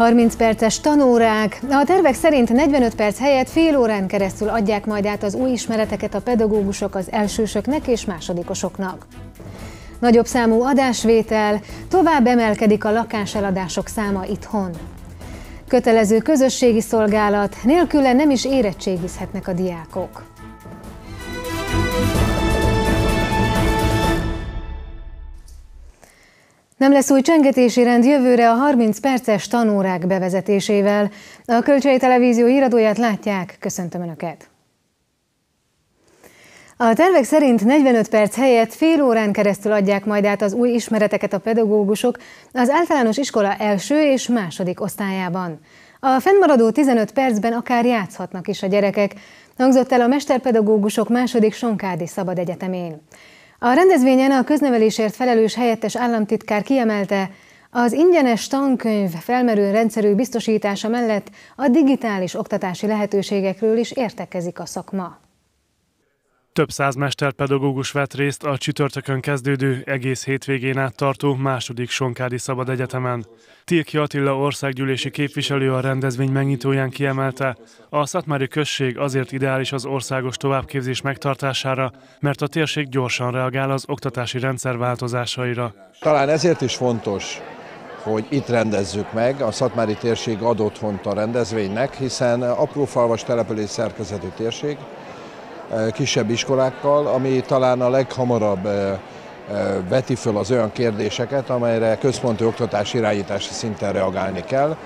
30 perces tanórák. A tervek szerint 45 perc helyett fél órán keresztül adják majd át az új ismereteket a pedagógusok az elsősöknek és másodikosoknak. Nagyobb számú adásvétel, tovább emelkedik a lakáseladások száma itthon. Kötelező közösségi szolgálat, nélküle nem is érettségizhetnek a diákok. Nem lesz új csengetési rend jövőre a 30 perces tanórák bevezetésével. A Kölcsei Televízió híradóját látják. Köszöntöm Önöket! A tervek szerint 45 perc helyett fél órán keresztül adják majd át az új ismereteket a pedagógusok az általános iskola első és második osztályában. A fennmaradó 15 percben akár játszhatnak is a gyerekek, hangzott el a mesterpedagógusok második Sonkádi Szabad Egyetemén. A rendezvényen a köznevelésért felelős helyettes államtitkár kiemelte, az ingyenes tankönyv felmerő rendszerű biztosítása mellett a digitális oktatási lehetőségekről is értekezik a szakma. Több száz mesterpedagógus vett részt a csütörtökön kezdődő, egész hétvégén át tartó második Sonkádi Szabad Egyetemen. Tilki Attila országgyűlési képviselő a rendezvény megnyitóján kiemelte, a Szatmári község azért ideális az országos továbbképzés megtartására, mert a térség gyorsan reagál az oktatási rendszer változásaira. Talán ezért is fontos, hogy itt rendezzük meg. A Szatmári térség ad otthont a rendezvénynek, hiszen aprófalvas település szerkezetű térség, kisebb iskolákkal, ami talán a leghamarabb veti föl az olyan kérdéseket, amelyre központi oktatás irányítási szinten reagálni kell.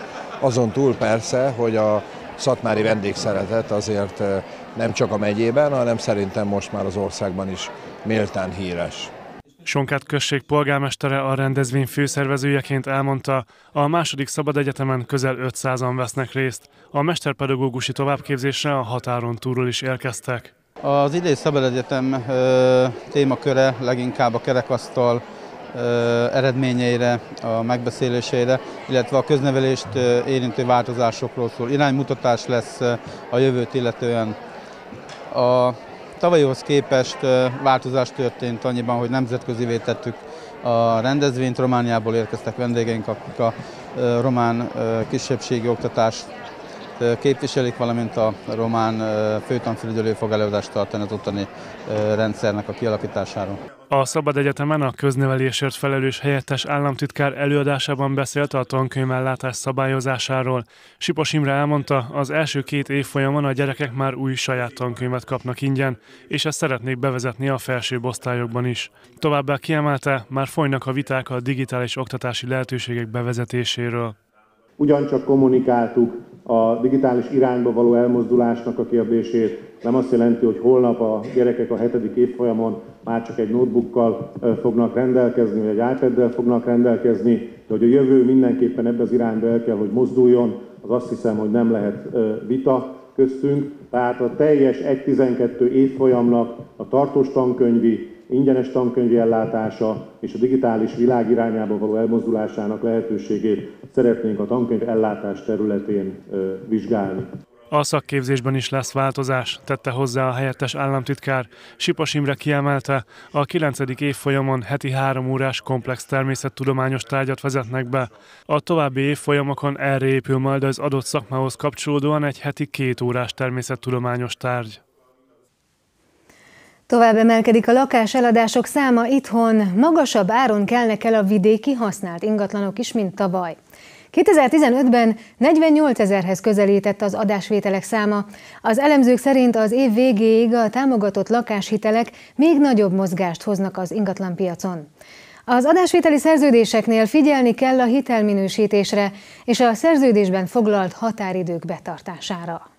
Azon túl persze, hogy a szatmári vendégszeretet azért nem csak a megyében, hanem szerintem most már az országban is méltán híres. Sonkát község polgármestere a rendezvény főszervezőjeként elmondta, a második szabad egyetemen közel 500-an vesznek részt. A mesterpedagógusi továbbképzésre a határon túlról is érkeztek. Az idén Szabad Egyetem témaköre leginkább a kerekasztal eredményeire, a megbeszéléseire, illetve a köznevelést érintő változásokról szól. Iránymutatás lesz a jövőt illetően. A tavalyhoz képest változás történt annyiban, hogy nemzetközi tettük a rendezvényt. Romániából érkeztek vendégeink, akik a román kisebbségi oktatást képviselik, valamint a román főtanfelügyelő fog előadást tartani az ottani rendszernek a kialakításáról. A Szabad Egyetemen a köznevelésért felelős helyettes államtitkár előadásában beszélt a tankönyvellátás szabályozásáról. Sipos Imre elmondta, az első két évfolyamon a gyerekek már új saját tankönyvet kapnak ingyen, és ezt szeretnék bevezetni a felső osztályokban is. Továbbá kiemelte, már folynak a viták a digitális oktatási lehetőségek bevezetéséről. Ugyancsak kommunikáltuk a digitális irányba való elmozdulásnak a kérdését. Nem azt jelenti, hogy holnap a gyerekek a hetedik évfolyamon már csak egy notebookkal fognak rendelkezni, vagy egy iPad-del fognak rendelkezni, de hogy a jövő mindenképpen ebbe az irányba el kell, hogy mozduljon, az azt hiszem, hogy nem lehet vita köztünk. Tehát a teljes 1-12 évfolyamnak a tartós tankönyvi ingyenes tankönyvi ellátása és a digitális világ irányába való elmozdulásának lehetőségét szeretnénk a tankönyv ellátás területén vizsgálni. A szakképzésben is lesz változás, tette hozzá a helyettes államtitkár. Sipos Imre kiemelte, a 9. évfolyamon heti három órás komplex természettudományos tárgyat vezetnek be. A további évfolyamokon erre épül majd az adott szakmához kapcsolódóan egy heti két órás természettudományos tárgy. Tovább emelkedik a lakás eladások száma itthon, magasabb áron kelnek el a vidéki használt ingatlanok is, mint tavaly. 2015-ben 48 ezerhez közelített az adásvételek száma. Az elemzők szerint az év végéig a támogatott lakáshitelek még nagyobb mozgást hoznak az ingatlanpiacon. Az adásvételi szerződéseknél figyelni kell a hitelminősítésre és a szerződésben foglalt határidők betartására.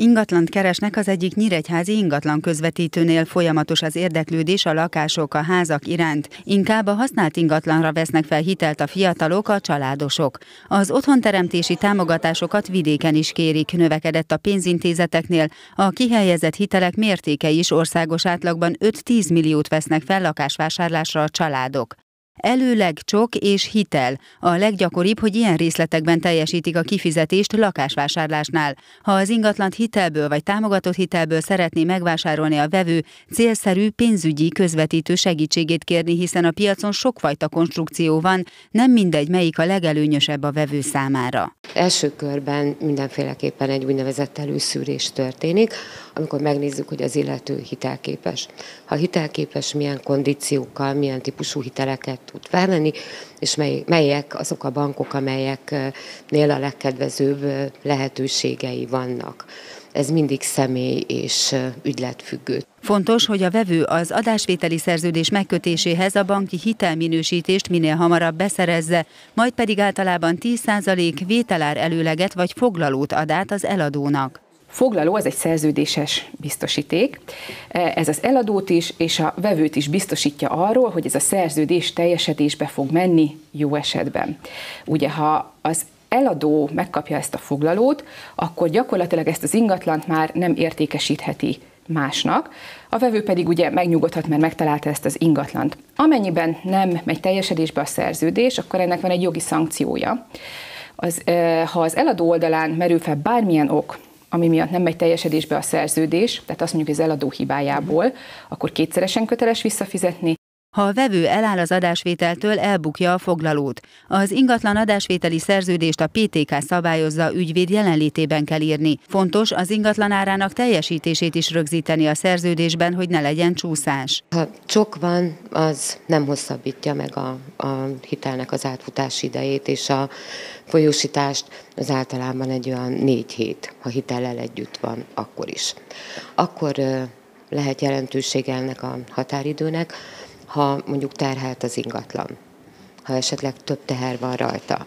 Ingatlant keresnek az egyik nyíregyházi ingatlan közvetítőnél folyamatos az érdeklődés a lakások, a házak iránt. Inkább a használt ingatlanra vesznek fel hitelt a fiatalok, a családosok. Az otthonteremtési támogatásokat vidéken is kérik, növekedett a pénzintézeteknél. A kihelyezett hitelek mértéke is országos átlagban 5-10 milliót vesznek fel lakásvásárlásra a családok. Előleg, csok és hitel. A leggyakoribb, hogy ilyen részletekben teljesítik a kifizetést lakásvásárlásnál. Ha az ingatlant hitelből vagy támogatott hitelből szeretné megvásárolni a vevő, célszerű pénzügyi közvetítő segítségét kérni, hiszen a piacon sokfajta konstrukció van, nem mindegy, melyik a legelőnyösebb a vevő számára. Első körben mindenféleképpen egy úgynevezett előszűrés történik, amikor megnézzük, hogy az illető hitelképes. Ha hitelképes, milyen kondíciókkal, milyen típusú hiteleket tud felvenni, és mely, melyek azok a bankok, amelyeknél a legkedvezőbb lehetőségei vannak. Ez mindig személy és ügyletfüggő. Fontos, hogy a vevő az adásvételi szerződés megkötéséhez a banki hitelminősítést minél hamarabb beszerezze, majd pedig általában 10% vételár előleget vagy foglalót ad át az eladónak. Foglaló az egy szerződéses biztosíték. Ez az eladót is és a vevőt is biztosítja arról, hogy ez a szerződés teljesedésbe fog menni jó esetben. Ugye, ha az eladó megkapja ezt a foglalót, akkor gyakorlatilag ezt az ingatlant már nem értékesítheti másnak, a vevő pedig ugye megnyugodhat, mert megtalálta ezt az ingatlant. Amennyiben nem megy teljesedésbe a szerződés, akkor ennek van egy jogi szankciója. Az, ha az eladó oldalán merül fel bármilyen ok, ami miatt nem megy teljesedésbe a szerződés, tehát azt mondjuk az eladó hibájából, akkor kétszeresen köteles visszafizetni, ha a vevő eláll az adásvételtől, elbukja a foglalót. Az ingatlan adásvételi szerződést a PTK szabályozza, ügyvéd jelenlétében kell írni. Fontos az ingatlan árának teljesítését is rögzíteni a szerződésben, hogy ne legyen csúszás. Ha csok van, az nem hosszabbítja meg a, a hitelnek az átfutási idejét, és a folyósítást az általában egy olyan négy hét, ha hitellel együtt van, akkor is. Akkor lehet jelentősége ennek a határidőnek, ha mondjuk terhelt az ingatlan, ha esetleg több teher van rajta.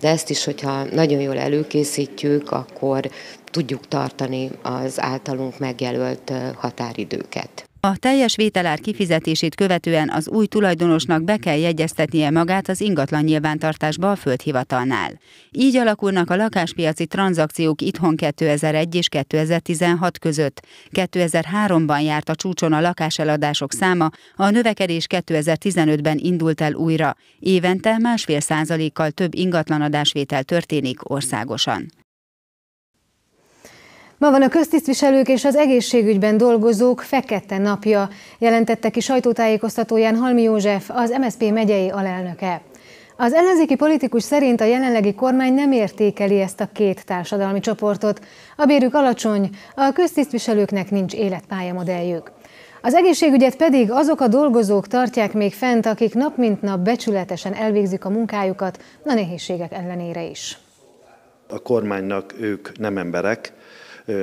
De ezt is, hogyha nagyon jól előkészítjük, akkor tudjuk tartani az általunk megjelölt határidőket. A teljes vételár kifizetését követően az új tulajdonosnak be kell jegyeztetnie magát az ingatlan nyilvántartásba a földhivatalnál. Így alakulnak a lakáspiaci tranzakciók itthon 2001 és 2016 között. 2003-ban járt a csúcson a lakáseladások száma, a növekedés 2015-ben indult el újra. Évente másfél százalékkal több ingatlanadásvétel történik országosan. Ma van a köztisztviselők és az egészségügyben dolgozók fekete napja, jelentette ki sajtótájékoztatóján Halmi József, az MSZP megyei alelnöke. Az ellenzéki politikus szerint a jelenlegi kormány nem értékeli ezt a két társadalmi csoportot. A bérük alacsony, a köztisztviselőknek nincs életpályamodelljük. Az egészségügyet pedig azok a dolgozók tartják még fent, akik nap mint nap becsületesen elvégzik a munkájukat, a nehézségek ellenére is. A kormánynak ők nem emberek,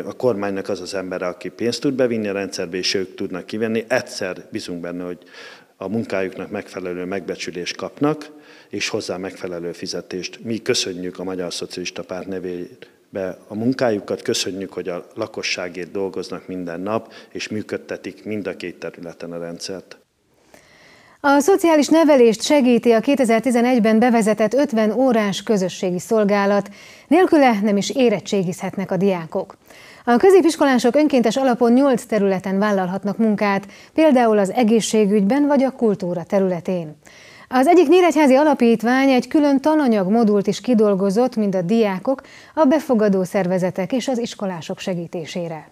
a kormánynak az az ember, aki pénzt tud bevinni a rendszerbe, és ők tudnak kivenni. Egyszer bízunk benne, hogy a munkájuknak megfelelő megbecsülést kapnak, és hozzá megfelelő fizetést. Mi köszönjük a Magyar Szocialista Párt nevébe a munkájukat, köszönjük, hogy a lakosságért dolgoznak minden nap, és működtetik mind a két területen a rendszert. A szociális nevelést segíti a 2011-ben bevezetett 50 órás közösségi szolgálat, nélküle nem is érettségizhetnek a diákok. A középiskolások önkéntes alapon 8 területen vállalhatnak munkát, például az egészségügyben vagy a kultúra területén. Az egyik nyíregyházi alapítvány egy külön tananyag modult is kidolgozott, mind a diákok, a befogadó szervezetek és az iskolások segítésére.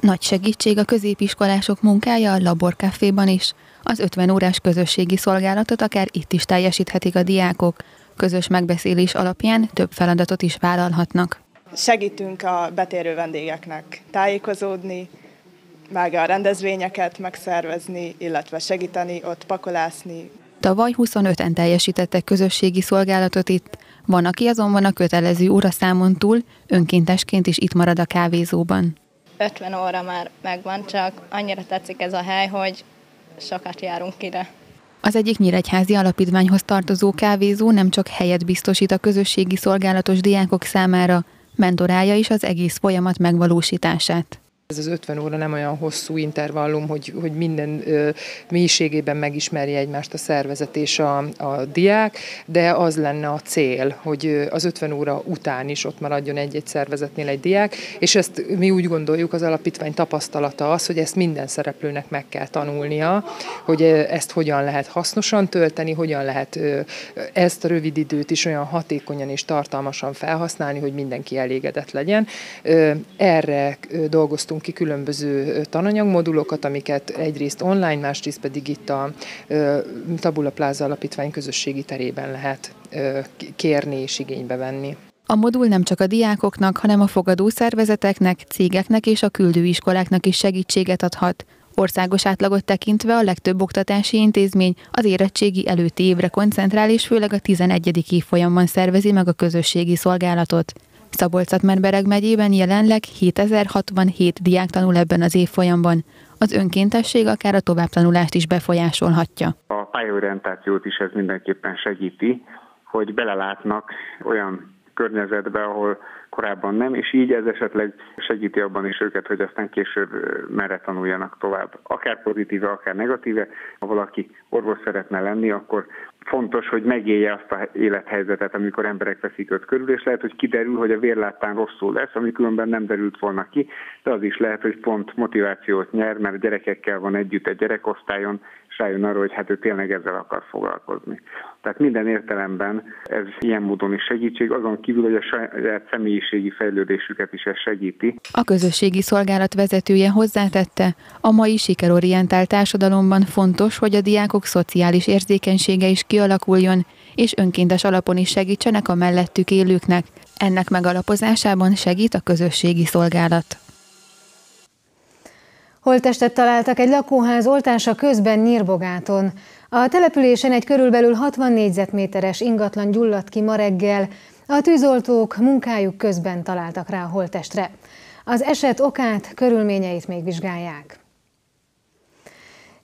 Nagy segítség a középiskolások munkája a laborkaféban is. Az 50 órás közösségi szolgálatot akár itt is teljesíthetik a diákok. Közös megbeszélés alapján több feladatot is vállalhatnak. Segítünk a betérő vendégeknek tájékozódni, meg a rendezvényeket megszervezni, illetve segíteni ott pakolászni. Tavaly 25-en teljesítettek közösségi szolgálatot itt, van, aki azonban a kötelező óraszámon túl önkéntesként is itt marad a kávézóban. 50 óra már megvan, csak annyira tetszik ez a hely, hogy sokat járunk ide. Az egyik nyíregyházi alapítványhoz tartozó kávézó nem csak helyet biztosít a közösségi szolgálatos diákok számára, mentorálja is az egész folyamat megvalósítását. Ez az 50 óra nem olyan hosszú intervallum, hogy, hogy minden ö, mélységében megismerje egymást a szervezet és a, a diák, de az lenne a cél, hogy az 50 óra után is ott maradjon egy-egy szervezetnél egy diák, és ezt mi úgy gondoljuk, az alapítvány tapasztalata az, hogy ezt minden szereplőnek meg kell tanulnia, hogy ezt hogyan lehet hasznosan tölteni, hogyan lehet ezt a rövid időt is olyan hatékonyan és tartalmasan felhasználni, hogy mindenki elégedett legyen. Erre dolgoztunk ki különböző tananyagmodulokat, amiket egyrészt online, másrészt pedig itt a Tabula Plaza Alapítvány közösségi terében lehet kérni és igénybe venni. A modul nem csak a diákoknak, hanem a fogadó szervezeteknek, cégeknek és a küldőiskoláknak is segítséget adhat. Országos átlagot tekintve a legtöbb oktatási intézmény az érettségi előtti évre koncentrál, és főleg a 11. évfolyamban szervezi meg a közösségi szolgálatot. Szabolcs megyében jelenleg 7067 diák tanul ebben az évfolyamban. Az önkéntesség akár a továbbtanulást is befolyásolhatja. A pályaorientációt is ez mindenképpen segíti, hogy belelátnak olyan környezetbe, ahol korábban nem, és így ez esetleg segíti abban is őket, hogy aztán később merre tanuljanak tovább. Akár pozitíve, akár negatíve. Ha valaki orvos szeretne lenni, akkor fontos, hogy megélje azt a élethelyzetet, amikor emberek veszik őt körül, és lehet, hogy kiderül, hogy a vérláttán rosszul lesz, ami különben nem derült volna ki, de az is lehet, hogy pont motivációt nyer, mert gyerekekkel van együtt egy gyerekosztályon, és rájön arra, hogy hát ő tényleg ezzel akar foglalkozni. Tehát minden értelemben ez ilyen módon is segítség, azon kívül, hogy a saját személyiségi fejlődésüket is ez segíti. A közösségi szolgálat vezetője hozzátette, a mai sikerorientált társadalomban fontos, hogy a diákok szociális érzékenysége is kialakuljon, és önkéntes alapon is segítsenek a mellettük élőknek. Ennek megalapozásában segít a közösségi szolgálat. Holtestet találtak egy lakóház oltása közben Nyírbogáton. A településen egy körülbelül 60 négyzetméteres ingatlan gyulladt ki ma reggel. A tűzoltók munkájuk közben találtak rá a holtestre. Az eset okát, körülményeit még vizsgálják.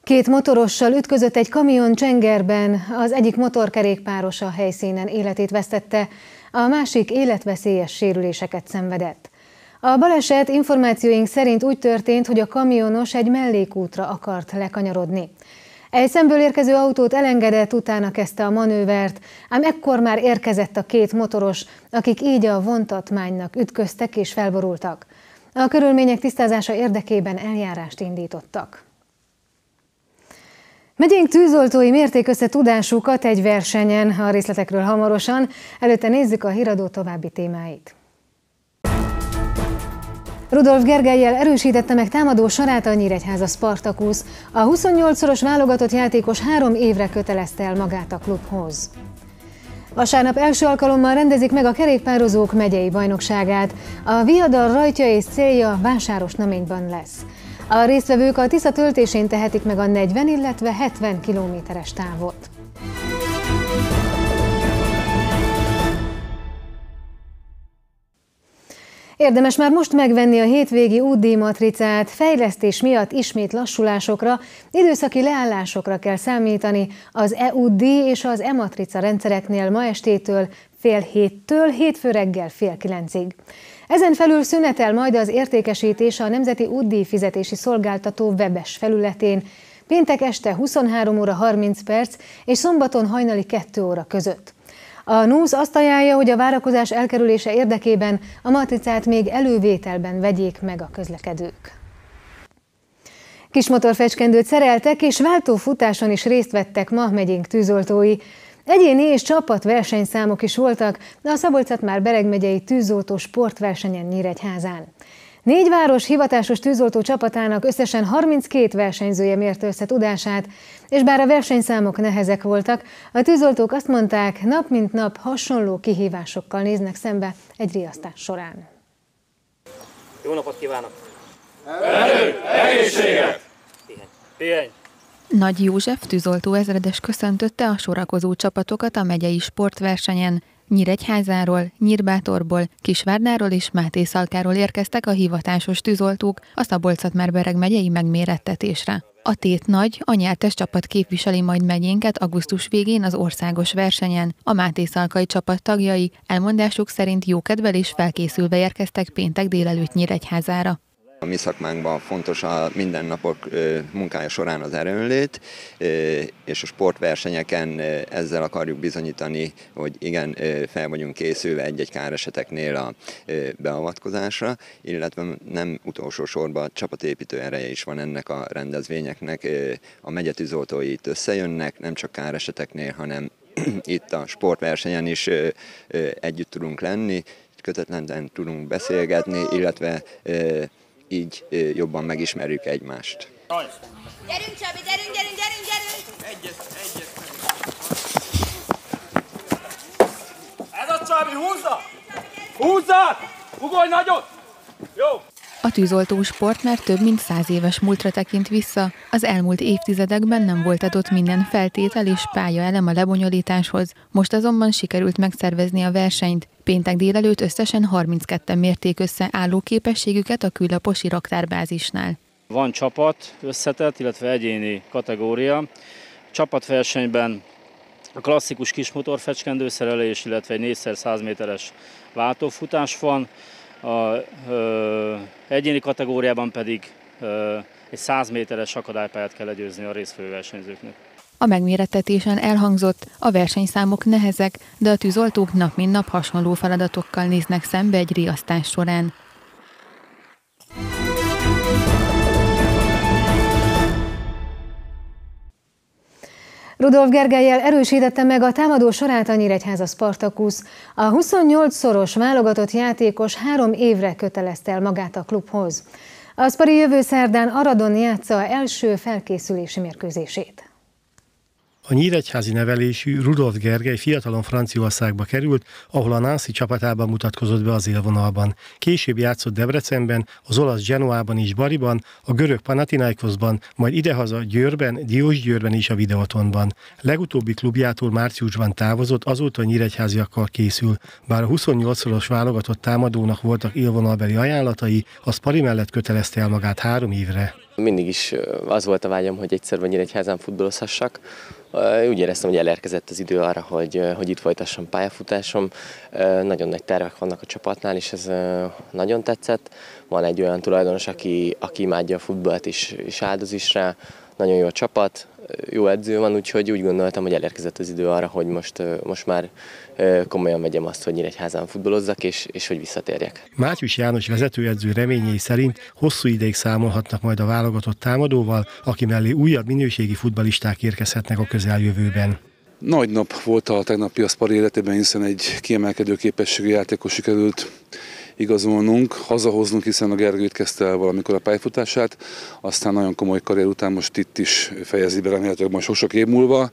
Két motorossal ütközött egy kamion Csengerben, az egyik motorkerékpáros a helyszínen életét vesztette, a másik életveszélyes sérüléseket szenvedett. A baleset információink szerint úgy történt, hogy a kamionos egy mellékútra akart lekanyarodni. Egy szemből érkező autót elengedett, utána kezdte a manővert, ám ekkor már érkezett a két motoros, akik így a vontatmánynak ütköztek és felborultak. A körülmények tisztázása érdekében eljárást indítottak. Megyénk tűzoltói mérték össze tudásukat egy versenyen, a részletekről hamarosan. Előtte nézzük a híradó további témáit. Rudolf Gergelyel erősítette meg támadó sarát a Nyíregyháza Spartakusz. A 28-szoros válogatott játékos három évre kötelezte el magát a klubhoz. Vasárnap első alkalommal rendezik meg a kerékpározók megyei bajnokságát. A viadal rajtja és célja Vásáros Naményban lesz. A résztvevők a Tisza töltésén tehetik meg a 40, illetve 70 kilométeres távot. Érdemes már most megvenni a hétvégi UD matricát, fejlesztés miatt ismét lassulásokra, időszaki leállásokra kell számítani az EUD és az e-matrica rendszereknél ma estétől fél héttől hétfő reggel fél kilencig. Ezen felül szünetel majd az értékesítés a Nemzeti UD fizetési szolgáltató webes felületén, péntek este 23 óra 30 perc és szombaton hajnali 2 óra között. A NUSZ azt ajánlja, hogy a várakozás elkerülése érdekében a matricát még elővételben vegyék meg a közlekedők. Kismotorfecskendőt szereltek és váltófutáson is részt vettek ma megyénk tűzoltói. Egyéni és csapat versenyszámok is voltak a szabolcs már Bereg megyei tűzoltó sportversenyen Nyíregyházán. Négy város hivatásos tűzoltó csapatának összesen 32 versenyzője mérte össze tudását, és bár a versenyszámok nehezek voltak, a tűzoltók azt mondták, nap mint nap hasonló kihívásokkal néznek szembe egy riasztás során. Jó napot kívánok! Erő, egészséget! Pihenj! Pihenj! Nagy József tűzoltó ezredes köszöntötte a sorakozó csapatokat a megyei sportversenyen. Nyíregyházáról, Nyírbátorból, Kisvárdáról és Máté Szalkáról érkeztek a hivatásos tűzoltók a Szabolcs-Szatmár-Bereg megyei megmérettetésre. A tét nagy, a nyertes csapat képviseli majd megyénket augusztus végén az országos versenyen. A Máté Szalkai csapat tagjai elmondásuk szerint jókedvel és felkészülve érkeztek péntek délelőtt Nyíregyházára. A mi szakmánkban fontos a mindennapok munkája során az erőnlét, és a sportversenyeken ezzel akarjuk bizonyítani, hogy igen, fel vagyunk készülve egy-egy káreseteknél a beavatkozásra, illetve nem utolsó sorban csapatépítő ereje is van ennek a rendezvényeknek. A megyetűzoltói itt összejönnek, nem csak káreseteknél, hanem itt a sportversenyen is együtt tudunk lenni, kötetlenen tudunk beszélgetni, illetve így jobban megismerjük egymást. Gyerünk Csabi, gyerünk, gyerünk, gyerünk, gyerünk! Egyet, egyet. Ez a Csabi, húzza! Húzza! Ugolj nagyot! Jó! A tűzoltó sport már több mint száz éves múltra tekint vissza. Az elmúlt évtizedekben nem volt adott minden feltétel és pályaelem a lebonyolításhoz. Most azonban sikerült megszervezni a versenyt. Péntek délelőtt összesen 32 mérték össze álló képességüket a küllaposi raktárbázisnál. Van csapat összetett, illetve egyéni kategória. Csapatversenyben a klasszikus kis motorfecskendőszerelés, illetve egy 4x100 méteres váltófutás van. A ö, egyéni kategóriában pedig ö, egy 100 méteres akadálypályát kell legyőzni a részfőversenyzőknek. A megmérettetésen elhangzott, a versenyszámok nehezek, de a tűzoltók nap mint nap hasonló feladatokkal néznek szembe egy riasztás során. Rudolf Gergelyel erősítette meg a támadó sorát a Nyíregyháza Spartakusz. A 28-szoros válogatott játékos három évre kötelezte el magát a klubhoz. A Spari jövő szerdán Aradon játsza első felkészülési mérkőzését. A nyíregyházi nevelésű Rudolf Gergely fiatalon Franciaországba került, ahol a Nancy csapatában mutatkozott be az élvonalban. Később játszott Debrecenben, az olasz Genoában és Bariban, a görög Panathinaikosban, majd idehaza Győrben, Diósgyőrben és a Videotonban. Legutóbbi klubjától márciusban távozott, azóta a nyíregyháziakkal készül. Bár a 28-szoros válogatott támadónak voltak élvonalbeli ajánlatai, a Spari mellett kötelezte el magát három évre. Mindig is az volt a vágyam, hogy egyszer vagy Nyíregyházán futballozhassak. Úgy éreztem, hogy elérkezett az idő arra, hogy, hogy itt folytassam pályafutásom. Nagyon nagy tervek vannak a csapatnál, és ez nagyon tetszett. Van egy olyan tulajdonos, aki, aki imádja a futballt, és, és áldoz is rá. Nagyon jó a csapat, jó edző van, úgyhogy úgy gondoltam, hogy elérkezett az idő arra, hogy most, most már komolyan vegyem azt, hogy Nyíregyházán futballozzak, és, és hogy visszatérjek. Mátyus János vezetőedző reményei szerint hosszú ideig számolhatnak majd a válogatott támadóval, aki mellé újabb minőségi futbalisták érkezhetnek a közeljövőben. Nagy nap volt a tegnapi a Spari életében, hiszen egy kiemelkedő képességű játékos sikerült igazolnunk, hazahoznunk, hiszen a Gergőt kezdte el valamikor a pályafutását, aztán nagyon komoly karrier után most itt is fejezi be remélhetőleg majd sok-sok év múlva.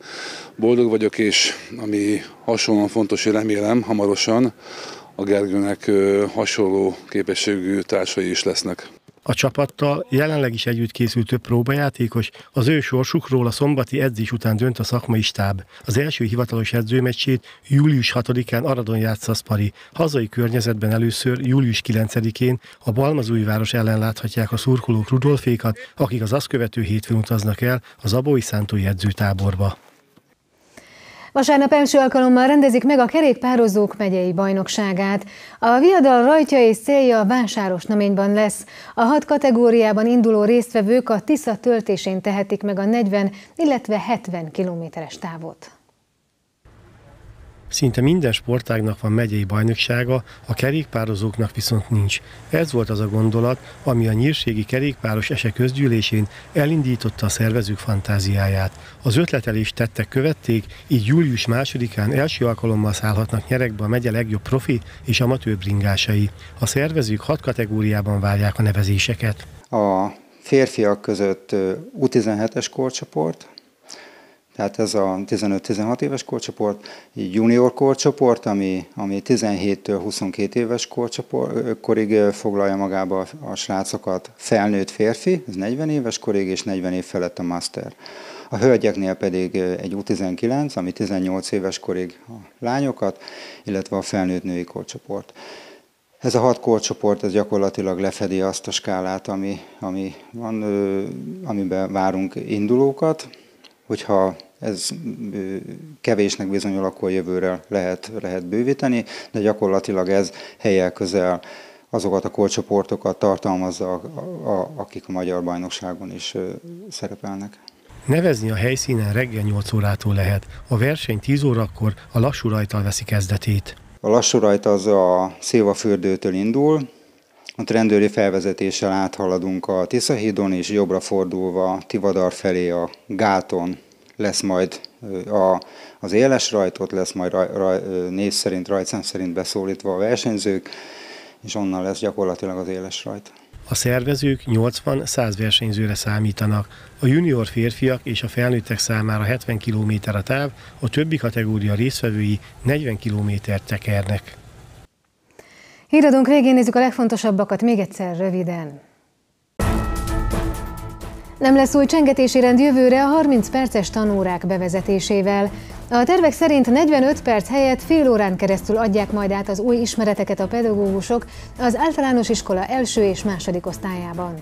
Boldog vagyok, és ami hasonlóan fontos, hogy remélem hamarosan a Gergőnek hasonló képességű társai is lesznek. A csapattal jelenleg is együtt készült több próbajátékos, az ő sorsukról a szombati edzés után dönt a szakmai stáb. Az első hivatalos edzőmeccsét július 6-án Aradon játsza Spari. Hazai környezetben először július 9-én a Balmazújváros ellen láthatják a szurkolók Rudolfékat, akik az azt követő hétfőn utaznak el az Abói Szántói edzőtáborba. Vasárnap első alkalommal rendezik meg a kerékpározók megyei bajnokságát. A viadal rajtja és célja a vásáros naményban lesz. A hat kategóriában induló résztvevők a Tisza töltésén tehetik meg a 40, illetve 70 kilométeres távot. Szinte minden sportágnak van megyei bajnoksága, a kerékpározóknak viszont nincs. Ez volt az a gondolat, ami a nyírségi kerékpáros ese közgyűlésén elindította a szervezők fantáziáját. Az ötletelést tettek követték, így július másodikán első alkalommal szállhatnak nyerekbe a megye legjobb profi és amatőr bringásai. A szervezők hat kategóriában várják a nevezéseket. A férfiak között U17-es korcsoport, tehát ez a 15-16 éves korcsoport, junior korcsoport, ami, ami 17-től 22 éves korcsoport, korig foglalja magába a srácokat, felnőtt férfi, ez 40 éves korig, és 40 év felett a master. A hölgyeknél pedig egy U19, ami 18 éves korig a lányokat, illetve a felnőtt női korcsoport. Ez a hat korcsoport ez gyakorlatilag lefedi azt a skálát, ami, ami van, amiben várunk indulókat, hogyha ez kevésnek bizonyul, akkor jövőre lehet, lehet bővíteni, de gyakorlatilag ez helyel közel azokat a korcsoportokat tartalmazza, a, a, akik a magyar bajnokságon is szerepelnek. Nevezni a helyszínen reggel 8 órától lehet. A verseny 10 órakor a lassú rajtal veszi kezdetét. A lassú rajt az a Szilvafürdőtől indul, a rendőri felvezetéssel áthaladunk a Tiszahídon, és jobbra fordulva Tivadar felé a gáton lesz majd a, az éles rajtot, lesz majd raj, raj, név szerint, rajtszám szerint beszólítva a versenyzők, és onnan lesz gyakorlatilag az éles rajt. A szervezők 80-100 versenyzőre számítanak. A junior férfiak és a felnőttek számára 70 km a táv, a többi kategória résztvevői 40 km tekernek. Híradónk végén nézzük a legfontosabbakat még egyszer röviden. Nem lesz új csengetési rend jövőre a 30 perces tanórák bevezetésével. A tervek szerint 45 perc helyett fél órán keresztül adják majd át az új ismereteket a pedagógusok az általános iskola első és második osztályában.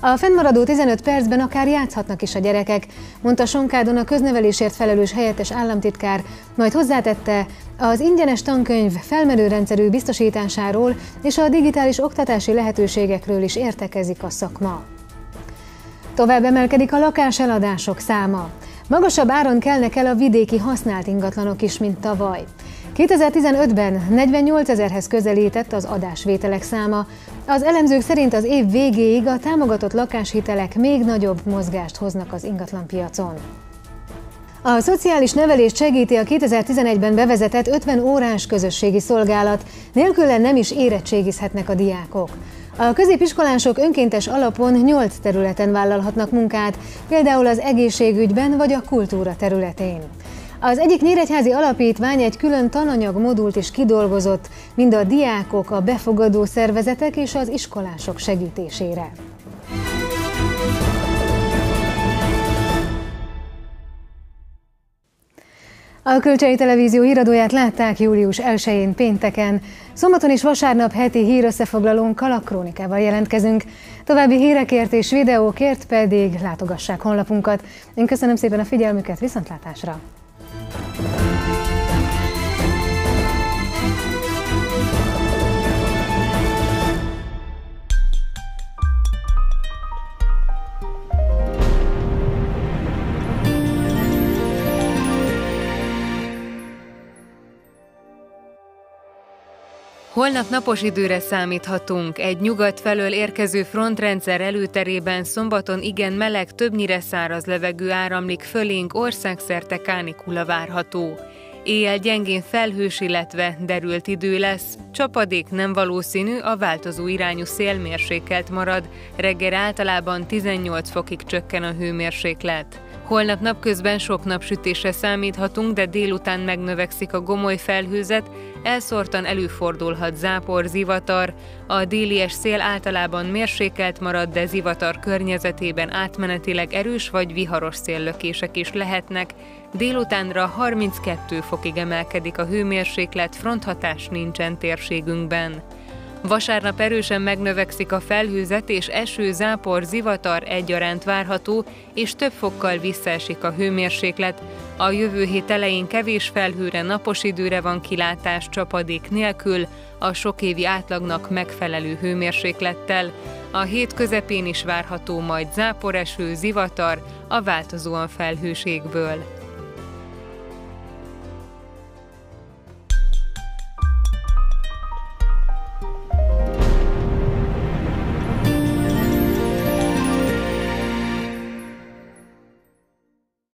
A fennmaradó 15 percben akár játszhatnak is a gyerekek, mondta Sonkádon a köznevelésért felelős helyettes államtitkár, majd hozzátette, az ingyenes tankönyv felmerő rendszerű biztosításáról és a digitális oktatási lehetőségekről is értekezik a szakma. Tovább emelkedik a lakáseladások száma. Magasabb áron kelnek el a vidéki használt ingatlanok is, mint tavaly. 2015-ben 48 ezerhez közelített az adásvételek száma. Az elemzők szerint az év végéig a támogatott lakáshitelek még nagyobb mozgást hoznak az ingatlanpiacon. A szociális nevelést segíti a 2011-ben bevezetett 50 órás közösségi szolgálat, nélküle nem is érettségizhetnek a diákok. A középiskolások önkéntes alapon 8 területen vállalhatnak munkát, például az egészségügyben vagy a kultúra területén. Az egyik Nyíregyházi Alapítvány egy külön tananyag modult is kidolgozott, mind a diákok, a befogadó szervezetek és az iskolások segítésére. A Kölcsei Televízió híradóját látták július 1-én pénteken. Szombaton és vasárnap heti hírösszefoglalónkkal a Krónikával jelentkezünk. További hírekért és videókért pedig látogassák honlapunkat. Én köszönöm szépen a figyelmüket, viszontlátásra! Thank you. Holnap napos időre számíthatunk. Egy nyugat felől érkező frontrendszer előterében szombaton igen meleg, többnyire száraz levegő áramlik fölénk, országszerte kánikula várható. Éjjel gyengén felhős, illetve derült idő lesz. Csapadék nem valószínű, a változó irányú szélmérsékelt marad. Reggel általában 18 fokig csökken a hőmérséklet. Holnap napközben sok napsütésre számíthatunk, de délután megnövekszik a gomoly felhőzet, elszórtan előfordulhat zápor, zivatar, a délies szél általában mérsékelt marad, de zivatar környezetében átmenetileg erős vagy viharos széllökések is lehetnek, délutánra 32 fokig emelkedik a hőmérséklet, fronthatás nincsen térségünkben. Vasárnap erősen megnövekszik a felhőzet és eső, zápor, zivatar egyaránt várható, és több fokkal visszaesik a hőmérséklet. A jövő hét elején kevés felhőre, napos időre van kilátás csapadék nélkül, a sokévi átlagnak megfelelő hőmérséklettel. A hét közepén is várható majd záporeső, zivatar a változóan felhőségből.